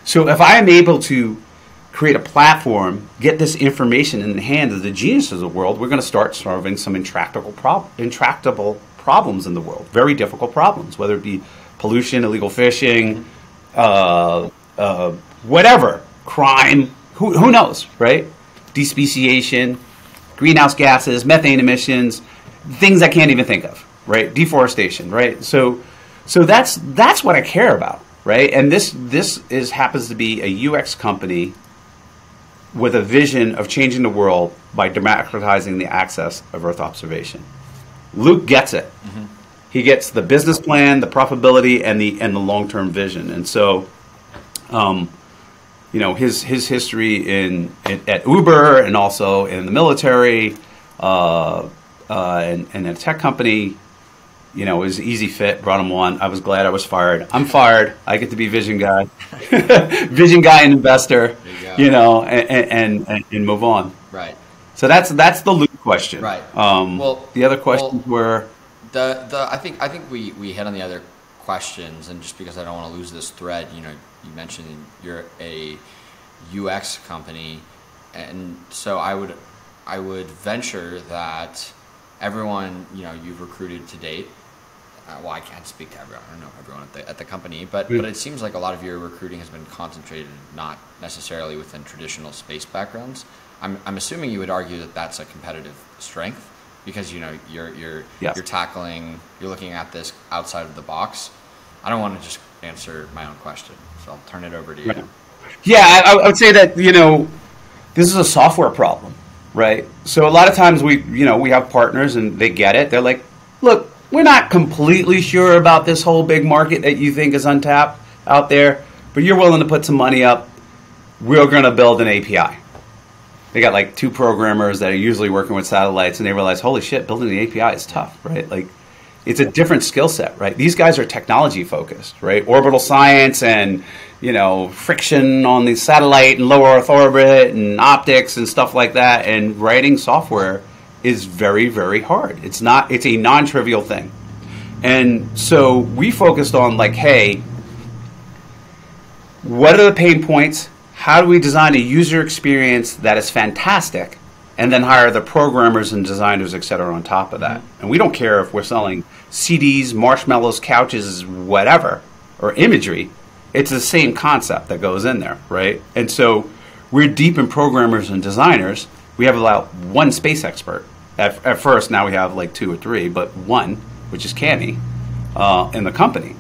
So if I am able to create a platform, get this information in the hands of the geniuses of the world, we're going to start solving some intractable, prob- intractable problems in the world, very difficult problems, whether it be pollution, illegal fishing, uh, uh, whatever, crime, who, who knows, right? Despeciation, greenhouse gases, methane emissions, things I can't even think of, right? Deforestation, right? So, so that's that's what I care about, right? And this this is happens to be a UX company with a vision of changing the world by democratizing the access of Earth observation. Luke gets it. Mm-hmm. He gets the business plan, the profitability, and the and the long term vision. And so, um, you know, his his history in, in, at Uber and also in the military uh, uh, and, and a tech company you know, it was easy fit, brought him one. I was glad I was fired. I'm fired. I get to be vision guy, (laughs) vision guy and investor, you, you know, and, and, and, move on. Right. So that's that's the loop question. Right. Um, well, the other questions well, were the the I think I think we we hit on the other questions, and just because I don't want to lose this thread, you know, you mentioned you're a UX company, and so I would I would venture that everyone you know you've recruited to date Uh, well, I can't speak to everyone. I don't know everyone at the, at the company, but, but it seems like a lot of your recruiting has been concentrated not necessarily within traditional space backgrounds. I'm, I'm assuming you would argue that that's a competitive strength because you know you're you're yes. you're tackling you're looking at this outside of the box. I don't want to just answer my own question, so I'll turn it over to you. Right. Yeah, I, I would say that you know this is a software problem, right? So a lot of times we you know we have partners and they get it. They're like, look, we're not completely sure about this whole big market that you think is untapped out there, but you're willing to put some money up. We're going to build an API. They got like two programmers that are usually working with satellites, and they realize, holy shit, building the API is tough, right? Like, it's a different skill set, right? These guys are technology focused, right? Orbital science and you know friction on the satellite and low Earth orbit and optics and stuff like that, and writing software is very, very hard. It's not, it's a non trivial thing. And so we focused on, like, hey, what are the pain points? How do we design a user experience that is fantastic? And then hire the programmers and designers, et cetera, on top of that. And we don't care if we're selling CDs, marshmallows, couches, whatever, or imagery. It's the same concept that goes in there, right? And so we're deep in programmers and designers we have about one space expert. At, at first, now we have like two or three, but one, which is Cami, uh, in the company.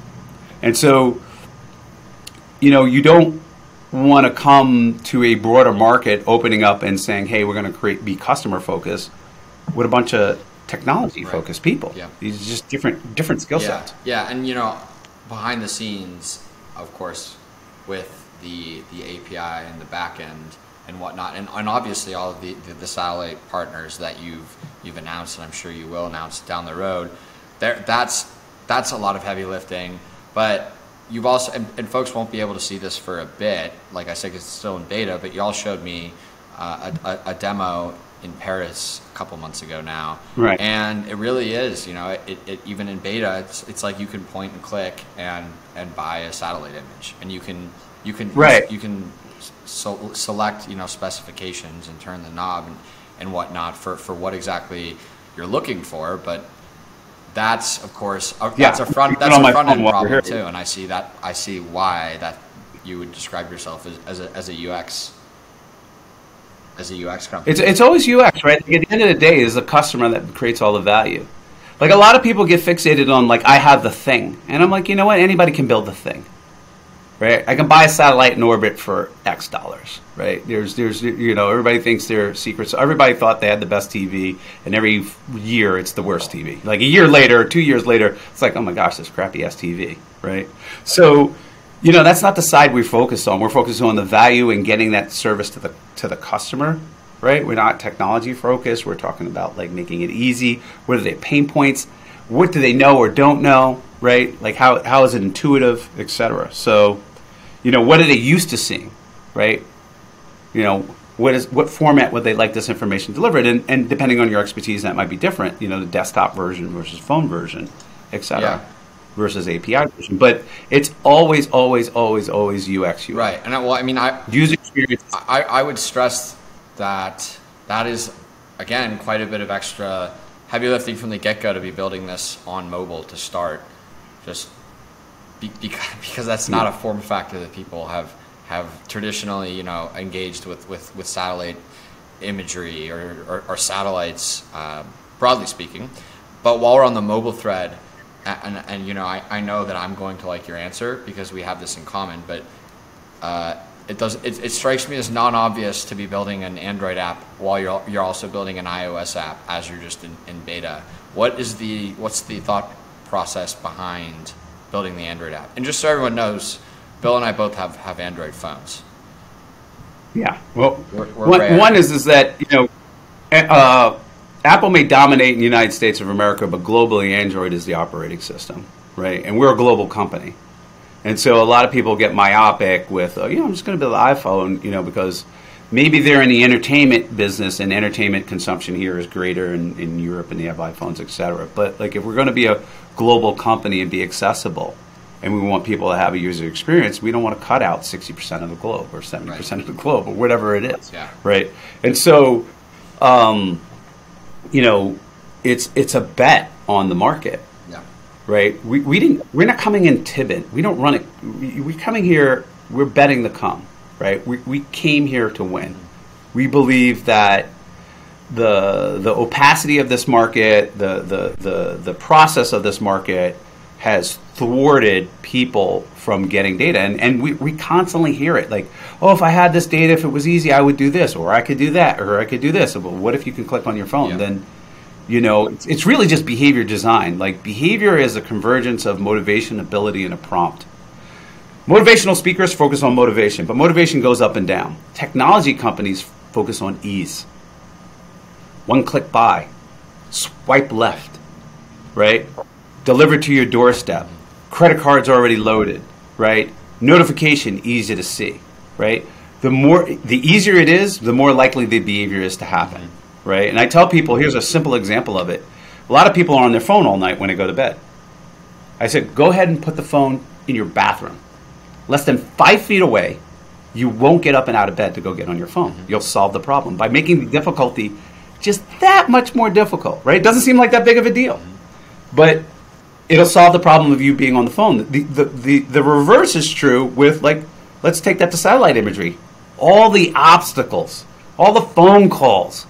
And so, you know, you don't want to come to a broader market opening up and saying, hey, we're going to create be customer focused with a bunch of technology focused right. people. Yeah. These are just different different skill yeah. sets. Yeah, and you know, behind the scenes, of course, with the the API and the back end and whatnot, and, and obviously all of the, the, the satellite partners that you've you've announced, and I'm sure you will announce down the road. There, that's that's a lot of heavy lifting, but you've also and, and folks won't be able to see this for a bit. Like I said, 'cause it's still in beta, but y'all showed me uh, a, a, a demo in Paris a couple months ago now, Right. And it really is, you know, it, it even in beta, it's it's like you can point and click and and buy a satellite image, and you can you can Right. you can so, select you know specifications and turn the knob and, and whatnot for for what exactly you're looking for, but that's of course a, Yeah, that's a front that's a front end problem too, and I see that I see why that you would describe yourself as, as a as a UX as a UX company. It's it's always UX, right? Like, at the end of the day, is the customer that creates all the value. Like a lot of people get fixated on like I have the thing, and I'm like, you know what? Anybody can build the thing, right? I can buy a satellite in orbit for X dollars, right? There's there's you know everybody thinks they're secrets. Everybody thought they had the best TV, and every year it's the worst TV. Like a year later, two years later, it's like, oh my gosh, this crappy ass TV, right? So you know that's not the side we focus on we're focused on the value and getting that service to the to the customer right we're not technology focused we're talking about like making it easy what are their pain points what do they know or don't know right like how, how is it intuitive etc so you know what are they used to seeing right? You know what is what format would they like this information delivered? And, and depending on your expertise that might be different you know the desktop version versus phone version etc Yeah. versus api version. But it's always always always always ux UI. right, and I, well, I mean, I user experience. I, I would stress that that is again quite a bit of extra heavy lifting from the get go to be building this on mobile to start, just because, because that's not a form factor that people have have traditionally you know engaged with with, with satellite imagery or, or, or satellites um, broadly speaking. But while we're on the mobile thread, a- and, and you know I, I know that I'm going to like your answer because we have this in common, but uh, it does it, it strikes me as non-obvious to be building an Android app while you're you're also building an iOS app as you're just in, in beta. What is the what's the thought process behind building the Android app? And just so everyone knows, Bill and I both have, have Android phones. Yeah. Well, We're- we're one, one is is that you know, uh, Apple may dominate in the United States of America, but globally, Android is the operating system, right? And we're a global company, and so a lot of people get myopic with, oh, you know, I'm just going to build an iPhone, you know, because maybe they're in the entertainment business, and entertainment consumption here is greater in, in Europe, and they have iPhones, et cetera. But like, if we're going to be a global company and be accessible. And we want people to have a user experience. We don't want to cut out 60% of the globe or 70% of the globe or whatever it is Yeah. right? And so, um, you know, it's it's a bet on the market, Yeah. right? We, we didn't we're not coming in timid. We don't run it. We, we're coming here. We're betting the come, right? We we came here to win. We believe that the the opacity of this market, the the the the process of this market has thwarted people from getting data and, and we, we constantly hear it like oh if i had this data if it was easy i would do this or i could do that or i could do this well, what if you can click on your phone Yeah. then you know it's, it's really just behavior design like behavior is a convergence of motivation ability and a prompt motivational speakers focus on motivation but motivation goes up and down. Technology companies focus on ease. One click buy swipe left right? Delivered to your doorstep. Credit cards already loaded right? Notification easy to see right? The more the easier it is the more likely the behavior is to happen right? And i tell people here's a simple example of it. A lot of people are on their phone all night when they go to bed. I said go ahead and put the phone in your bathroom less than five feet away you won't get up and out of bed to go get on your phone mm-hmm. you'll solve the problem by making the difficulty just that much more difficult right it doesn't seem like that big of a deal mm-hmm. but it'll solve the problem of you being on the phone. The, the, the, the reverse is true with, like, let's take that to satellite imagery. All the obstacles, all the phone calls,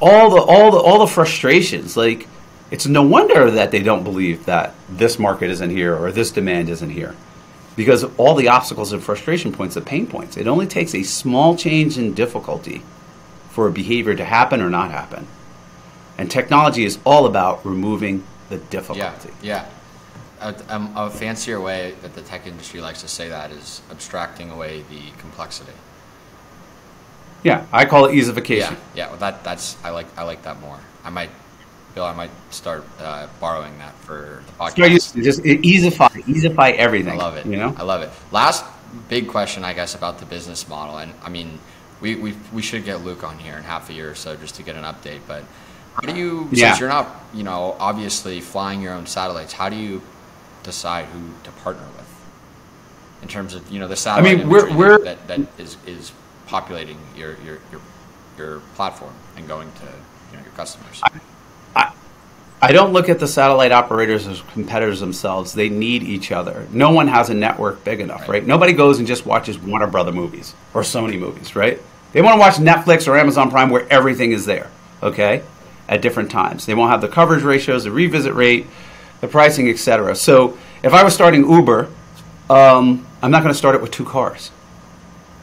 all the, all the, all the frustrations. Like, it's no wonder that they don't believe that this market isn't here or this demand isn't here. Because all the obstacles and frustration points, the pain points. It only takes a small change in difficulty for a behavior to happen or not happen. And technology is all about removing the Yeah. difficulty. Yeah. A, um, a fancier way that the tech industry likes to say that is abstracting away the complexity. Yeah, I call it easification. Yeah, yeah. Well, that that's I like I like that more. I might, Bill. I might start uh, borrowing that for the podcast. Start just easify, easify everything. I love it. You know, I love it. Last big question, I guess, about the business model, and I mean, we we we should get Luke on here in half a year or so just to get an update. But how do you, Yeah. since you're not, you know, obviously flying your own satellites, how do you decide who to partner with in terms of you know the satellite mean, we're- we're- that, that is is populating your your your your platform and going to you know your customers. I don't look at the satellite operators as competitors themselves. They need each other. No one has a network big enough, Right. right? Nobody goes and just watches Warner Brother movies or Sony movies, right? They want to watch Netflix or Amazon Prime where everything is there, okay? At different times. They won't have the coverage ratios, the revisit rate, the pricing, etc. So if I was starting Uber, um, I'm not going to start it with two cars,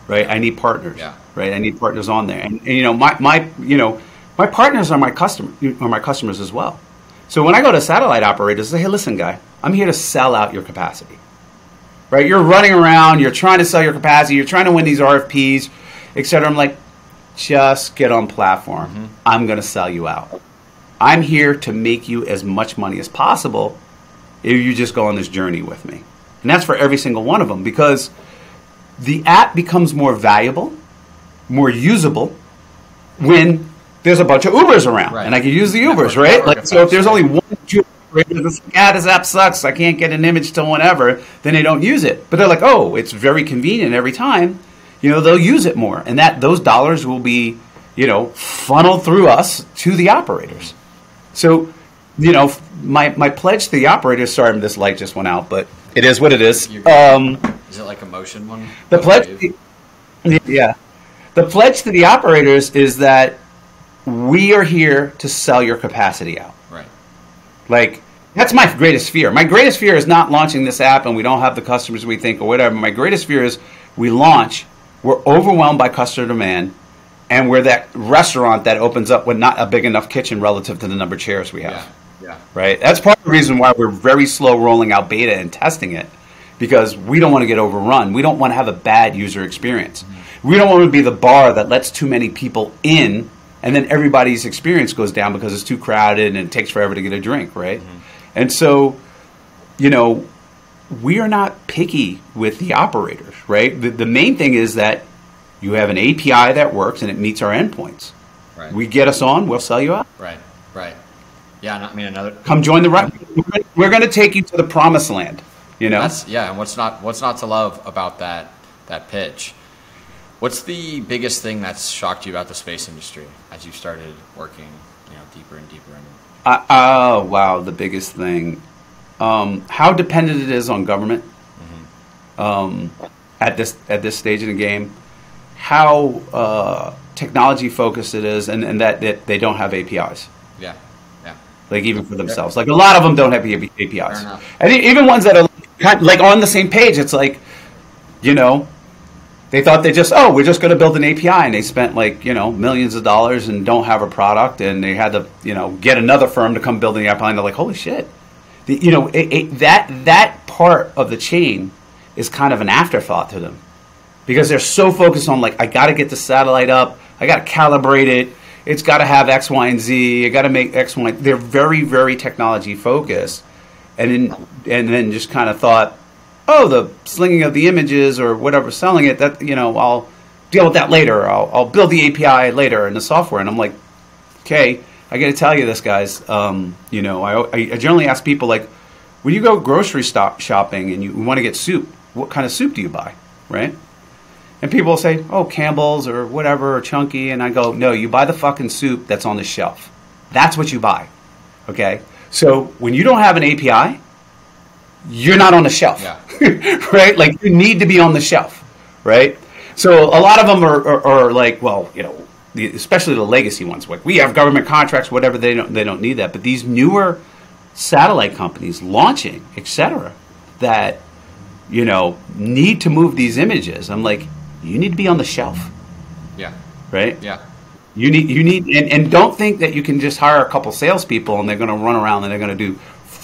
right? I need partners, Yeah. right? I need partners on there, and, and you know, my, my you know, my partners are my customer are my customers as well. So when I go to satellite operators, I say, hey, listen, guy, I'm here to sell out your capacity. Right? You're running around, you're trying to sell your capacity, you're trying to win these RFPs, et cetera. I'm like, just get on platform. Mm-hmm. I'm going to sell you out. I'm here to make you as much money as possible if you just go on this journey with me. And that's for every single one of them because the app becomes more valuable, more usable when there's a bunch of Ubers around, Right. and I can use the Network- Ubers, right? network Like, so if there's effects, only one, that's like, ah, this app sucks, I can't get an image till whenever, then they don't use it. But they're like, oh, it's very convenient every time. You know, they'll use it more, and that those dollars will be, you know, funneled through us to the operators. So, you know, my my pledge to the operators. Sorry, this light just went out, but it is what it is. Um, Is it like a motion one? the pledge, yeah, the pledge to the operators is that we are here to sell your capacity out. Right. Like that's my greatest fear. My greatest fear is not launching this app and we don't have the customers we think or whatever. My greatest fear is we launch, we're overwhelmed by customer demand, and we're that restaurant that opens up with not a big enough kitchen relative to the number of chairs we have Yeah. Yeah. right? That's part of the reason why we're very slow rolling out beta and testing it because we don't want to get overrun. We don't want to have a bad user experience. Mm-hmm. We don't want to be the bar that lets too many people in and then everybody's experience goes down because it's too crowded and it takes forever to get a drink, right? Mm-hmm. And so, you know, we are not picky with the operators, right? The, the main thing is that you have an API that works and it meets our endpoints. Right. We get us on, we'll sell you out. Right. Right. Yeah. I mean another. Come join the right. We're going to take you to the promised land. You know, That's yeah, and what's not what's not to love about that that pitch? What's the biggest thing that's shocked you about the space industry as you started working, you know, deeper and deeper in? Uh, oh wow, the biggest thing. Um, how dependent it is on government um, at this at this stage in the game. How uh, technology focused it is, and, and that, that they don't have APIs. Yeah, yeah, like even for themselves. Like a lot of them don't have APIs, and even ones that are kind like on the same page. It's like, you know, they thought they just oh we're just going to build an API, and they spent like you know millions of dollars and don't have a product, and they had to you know get another firm to come build the API, and they're like holy shit, the, you know it, it, that that part of the chain is kind of an afterthought to them. Because they're so focused on like I got to get the satellite up, I got to calibrate it, it's got to have X, Y, and Z, I got to make X, Y. They're very, very technology focused, and then and then just kind of thought, oh, the slinging of the images or whatever, selling it, that you know, I'll deal with that later. I'll, I'll build the API later in the software, and I'm like, okay, I got to tell you this, guys. Um, you know, I, I generally ask people like, when you go grocery stop shopping and you want to get soup, what kind of soup do you buy, right? And people will say, oh, Campbell's or whatever, or Chunky. And I go, no, you buy the fucking soup that's on the shelf. That's what you buy. Okay? So when you don't have an API, you're not on the shelf. Yeah. (laughs) right? Like you need to be on the shelf. Right? So a lot of them are, are, are like, well, you know, the, especially the legacy ones. Like we have government contracts, whatever. They don't they don't need that. But these newer satellite companies launching, etc., that you know need to move these images. I'm like, you need to be on the shelf, yeah, right? yeah, You need you need and, and don't think that you can just hire a couple salespeople and they're going to run around and they're going to do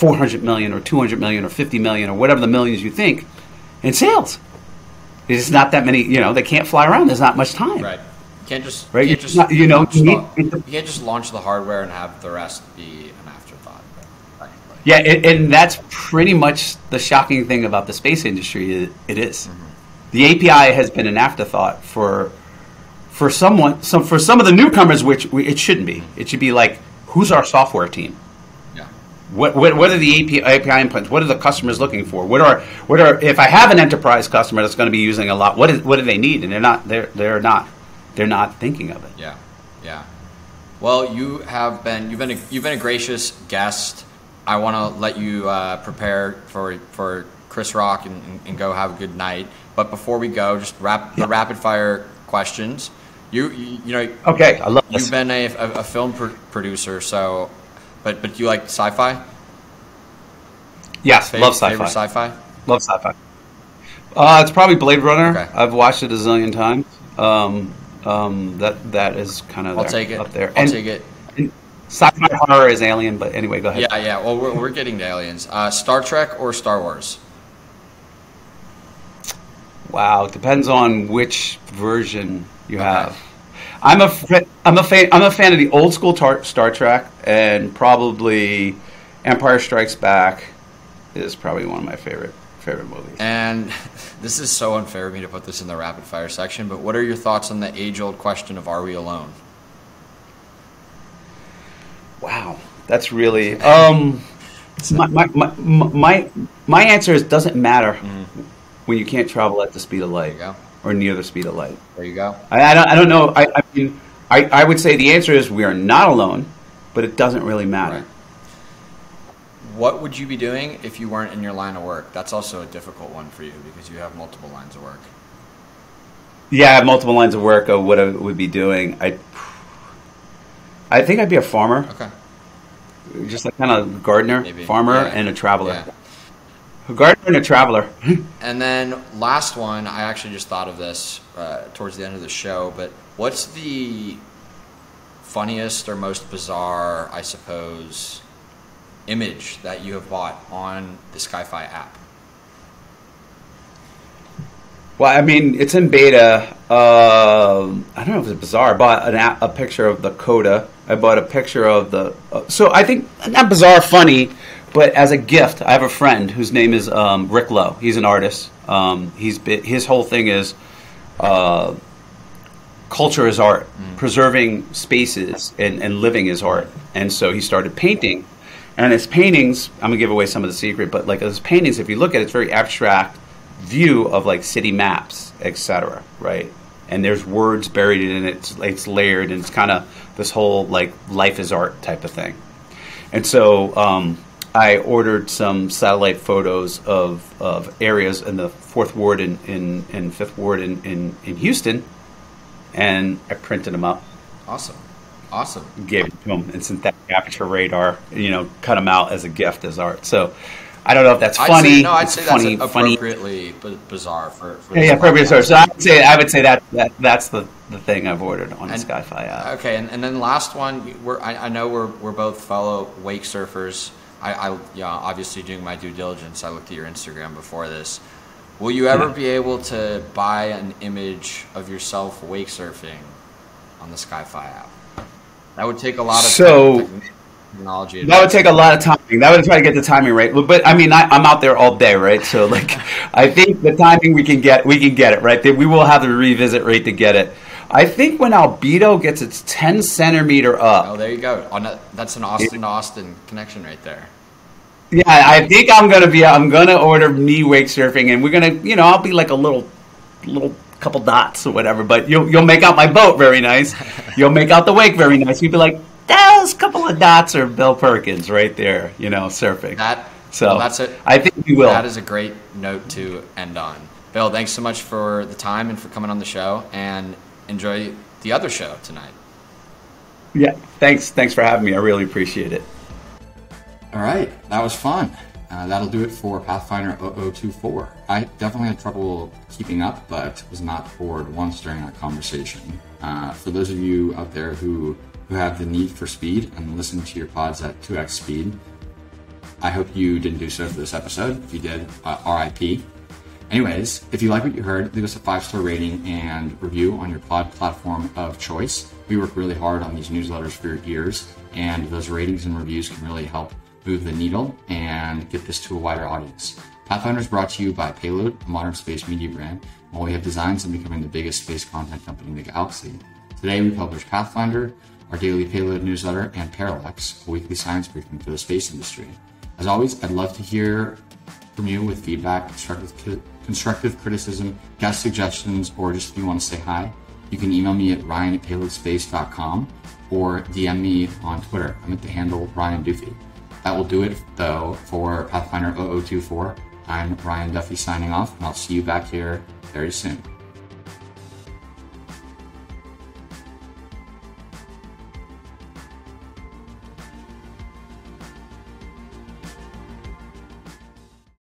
400 million or 200 million or 50 million or whatever the millions you think in sales. It's not that many. You know, they can't fly around. There's not much time. right. can't just Right, You, can't just not- you know, launch you the- need- you can't just launch the hardware and have the rest be an afterthought. technically. Yeah, and, and that's pretty much the shocking thing about the space industry. It, it is. Mm-hmm. The API has been an afterthought for for someone, some for some of the newcomers, which we, it shouldn't be. It should be like, who's our software team? Yeah. What, what, what are the API, API inputs? What are the customers looking for? What are what are if I have an enterprise customer that's going to be using a lot? What is what do they need? And they're not they're they're not they're not thinking of it. Yeah, yeah. Well, you have been you've been a, you've been a gracious guest. I want to let you uh, prepare for for Chris Rock and, and, and go have a good night. But before we go, just wrap the rapid fire questions. You, you, you know. Okay, I love You've been a, a, a film pro- producer, so but but you like sci-fi? Yes, Fav- love sci-fi. Favorite sci-fi? Love sci-fi. Uh, it's probably Blade Runner. Okay. I've watched it a zillion times. Um, um, that that is kind of I'll there, take it. up there. I'll and, take it. sci-fi horror is Alien, but anyway, go ahead. Yeah, yeah. Well, we're, we're getting to aliens. Uh, Star Trek or Star Wars? Wow, it depends on which version you Okay. have. I'm a I'm a fan I'm a fan of the old school tar- Star Trek, and probably Empire Strikes Back is probably one of my favorite favorite movies. And (laughs) this is so unfair of me to put this in the rapid fire section, but what are your thoughts on the age old question of are we alone? Wow, that's really um. My, my, my, my, my answer is doesn't matter when you can't travel at the speed of light There you go. or near the speed of light. There you go. I, I, don't, I don't know. I, I mean, I, I would say the answer is we are not alone, but it doesn't really matter. Right. What would you be doing if you weren't in your line of work? That's also a difficult one for you because you have multiple lines of work. Yeah, I have multiple lines of work of what I would be doing. I, I think I'd be a farmer, Okay. just like kind of gardener, Maybe. farmer, Yeah. and a traveler. Yeah. A gardener and a traveler. (laughs) And then last one, I actually just thought of this uh, towards the end of the show, but what's the funniest or most bizarre, I suppose, image that you have bought on the SkyFi app? Well, I mean, it's in beta. Um I don't know if it's bizarre. I bought an app, a picture of the Coda. I bought a picture of the. Uh, so I think not bizarre, funny, but as a gift, I have a friend whose name is um, Rick Lowe. He's an artist. Um, he's been, his whole thing is uh, culture is art, preserving spaces and, and living is art. And so he started painting. And his paintings, I'm gonna give away some of the secret, but like his paintings, if you look at it, it's very abstract view of like city maps, etc. Right? And there's words buried in it. It's, it's layered, and it's kind of this whole like life is art type of thing. And so um, I ordered some satellite photos of, of areas in the fourth ward and in, in, fifth ward in, in, in Houston, and I printed them up, Awesome. Awesome. gave it to them in synthetic aperture radar, you know, cut them out as a gift as art. So I don't know if that's I'd funny. say, no, I'd it's say funny, that's funny. appropriately b- bizarre for, for Yeah, yeah, appropriate source. So I would say I would say that, that that's the, the thing I've ordered on the And- SkyFi app. Okay, and, and then last one, we're, I, I know we're, we're both fellow wake surfers. I, I, yeah, obviously doing my due diligence, I looked at your Instagram before this. Will you ever be able to buy an image of yourself wake surfing on the SkyFi app? That would take a lot of So- techn- technology. That would take a lot of timing. That would try to get the timing right. But, but I mean, I, I'm out there all day, right? So like, (laughs) I think the timing we can get, we can get it right. We will have to revisit rate to get it. I think when Albedo gets its 10 centimeter up. Oh, there you go. On a, that's an Austin to Austin connection right there. Yeah, I think I'm gonna be. I'm gonna order me wake surfing, and we're gonna, you know, I'll be like a little, little couple dots or whatever. But you'll you'll make out my boat very nice. (laughs) You'll make out the wake very nice. You'd be like, those couple of dots are Bill Perkins right there, you know, surfing. That So well, that's it. I think we will. That is a great note to end on. Bill, thanks so much for the time and for coming on the show, and enjoy the other show tonight. Yeah, thanks. Thanks for having me. I really appreciate it. All right, that was fun. Uh, that'll do it for Pathfinder 0024. I definitely had trouble keeping up, but was not bored once during that conversation. Uh, for those of you out there who, who have the need for speed and listen to your pods at 2x speed, I hope you didn't do so for this episode. If you did, uh, RIP. Anyways, if you like what you heard, leave us a five star rating and review on your pod platform of choice. We work really hard on these newsletters for your ears, and those ratings and reviews can really help move the needle and get this to a wider audience. Pathfinder is brought to you by Payload, a modern space media brand, while we have designs on becoming the biggest space content company in the galaxy. Today we publish Pathfinder, our daily Payload newsletter, and Parallax, a weekly science briefing for the space industry. As always, I'd love to hear from you with feedback, constructive, constructive criticism, guest suggestions, or just if you want to say hi. You can email me at ryan at payloadspace.com or DM me on Twitter. I'm at the handle Ryan Duffy. That will do it, though, for Pathfinder 0024. I'm Ryan Duffy signing off, and I'll see you back here very soon.